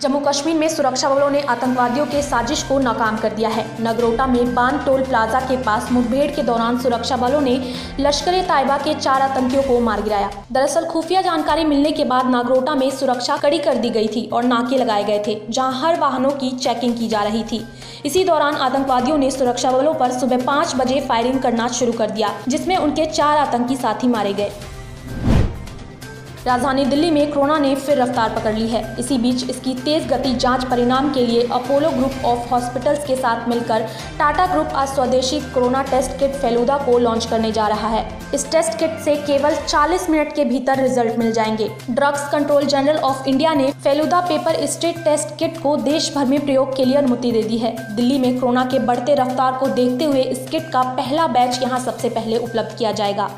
जम्मू कश्मीर में सुरक्षा बलों ने आतंकवादियों के साजिश को नाकाम कर दिया है। नगरोटा में बान टोल प्लाजा के पास मुठभेड़ के दौरान सुरक्षा बलों ने लश्कर तायबा के चार आतंकियों को मार गिराया। दरअसल खुफिया जानकारी मिलने के बाद नागरोटा में सुरक्षा कड़ी कर दी गई थी और नाके लगाए गए थे, जहाँ हर वाहनों की चेकिंग की जा रही थी। इसी दौरान आतंकवादियों ने सुरक्षा बलों पर सुबह पाँच बजे फायरिंग करना शुरू कर दिया, जिसमें उनके चार आतंकी साथी मारे गए। राजधानी दिल्ली में कोरोना ने फिर रफ्तार पकड़ ली है। इसी बीच इसकी तेज गति जाँच परिणाम के लिए अपोलो ग्रुप ऑफ़ हॉस्पिटल्स के साथ मिलकर टाटा ग्रुप आज स्वदेशी कोरोना टेस्ट किट फेलुदा को लॉन्च करने जा रहा है। इस टेस्ट किट से केवल 40 मिनट के भीतर रिज़ल्ट मिल जाएँगे। Drugs control general of India ने Feluda paper state test kit को देश भर में प्रयोग के लिए अनुमति दे दी है। दिल्ली में कोरोना के बढ़ते रफ्तार को देखते हुए इस किट का पहला बैच यहाँ सबसे पहले उपलब्ध किया जाएगा।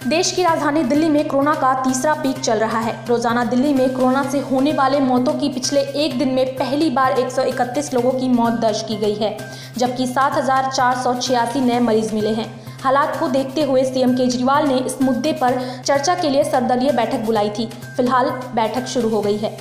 देश की राजधानी दिल्ली में कोरोना का तीसरा पीक चल रहा है। रोज़ाना दिल्ली में कोरोना से होने वाले मौतों की पिछले एक दिन में पहली बार 131 लोगों की मौत दर्ज की गई है, जबकि सात हज़ार चार सौ छियासी नए मरीज़ मिले हैं। हालात को देखते हुए सीएम केजरीवाल ने इस मुद्दे पर चर्चा के लिए सर्वदलीय बैठक बुलाई थी। फ़िलहाल बैठक शुरू हो गई है।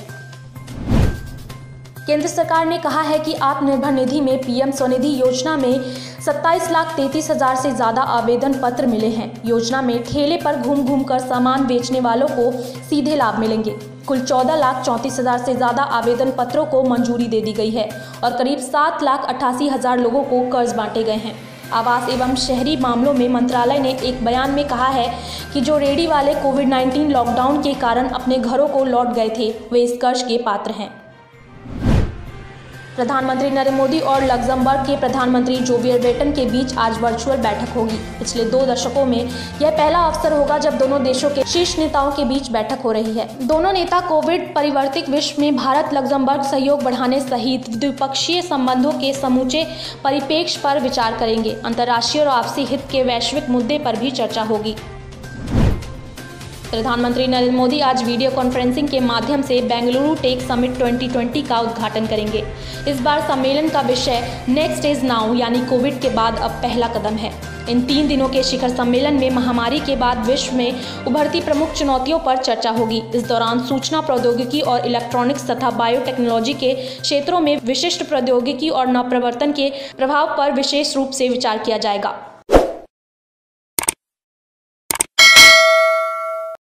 केंद्र सरकार ने कहा है कि आत्मनिर्भर निधि में पीएम स्वनिधि योजना में सत्ताईस लाख तैतीस हज़ार से ज़्यादा आवेदन पत्र मिले हैं। योजना में ठेले पर घूम घूम कर सामान बेचने वालों को सीधे लाभ मिलेंगे। कुल चौदह लाख चौंतीस हज़ार से ज़्यादा आवेदन पत्रों को मंजूरी दे दी गई है और करीब सात लाख अट्ठासी हज़ार लोगों को कर्ज बांटे गए हैं। आवास एवं शहरी मामलों में मंत्रालय ने एक बयान में कहा है कि जो रेडी वाले कोविड 19 लॉकडाउन के कारण अपने घरों को लौट गए थे, वे इस कर्ज के पात्र हैं। प्रधानमंत्री नरेंद्र मोदी और लग्जमबर्ग के प्रधानमंत्री जोवियर बेटन के बीच आज वर्चुअल बैठक होगी। पिछले दो दशकों में यह पहला अवसर होगा जब दोनों देशों के शीर्ष नेताओं के बीच बैठक हो रही है। दोनों नेता कोविड परिवर्तित विश्व में भारत, लग्जमबर्ग सहयोग बढ़ाने सहित द्विपक्षीय संबंधों के समूचे परिपेक्ष पर विचार करेंगे। अंतर्राष्ट्रीय और आपसी हित के वैश्विक मुद्दे पर भी चर्चा होगी। प्रधानमंत्री नरेंद्र मोदी आज वीडियो कॉन्फ्रेंसिंग के माध्यम से बेंगलुरु टेक समिट 2020 का उद्घाटन करेंगे। इस बार सम्मेलन का विषय नेक्स्ट इज़ नाउ, यानी कोविड के बाद अब पहला कदम है। इन तीन दिनों के शिखर सम्मेलन में महामारी के बाद विश्व में उभरती प्रमुख चुनौतियों पर चर्चा होगी। इस दौरान सूचना प्रौद्योगिकी और इलेक्ट्रॉनिक्स तथा बायोटेक्नोलॉजी के क्षेत्रों में विशिष्ट प्रौद्योगिकी और नवप्रवर्तन के प्रभाव पर विशेष रूप से विचार किया जाएगा।